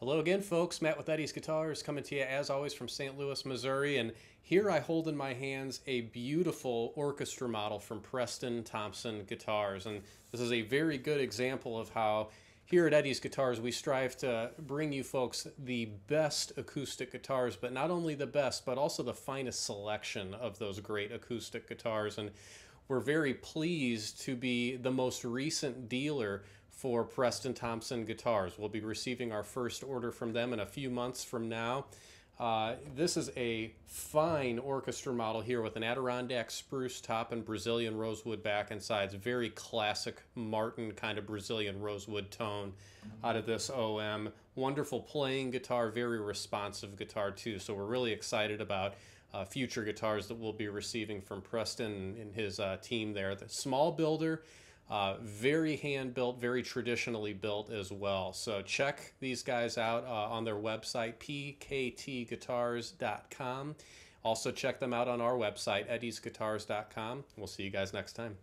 Hello again, folks. Matt with Eddie's Guitars coming to you as always from St. Louis, Missouri. And here I hold in my hands a beautiful orchestra model from Preston Thompson Guitars. And this is a very good example of how here at Eddie's Guitars we strive to bring you folks the best acoustic guitars, but not only the best, but also the finest selection of those great acoustic guitars. And we're very pleased to be the most recent dealer for Preston Thompson Guitars. We'll be receiving our first order from them in a few months from now. Uh, this is a fine orchestra model here with an Adirondack spruce top and Brazilian rosewood back and sides. Very classic Martin kind of Brazilian rosewood tone out of this OM. Wonderful playing guitar, very responsive guitar too. So we're really excited about uh, future guitars that we'll be receiving from Preston and his uh, team there. The small builder uh, very hand built, very traditionally built as well. So check these guys out uh, on their website, pktguitars.com. Also check them out on our website, eddiesguitars.com. We'll see you guys next time.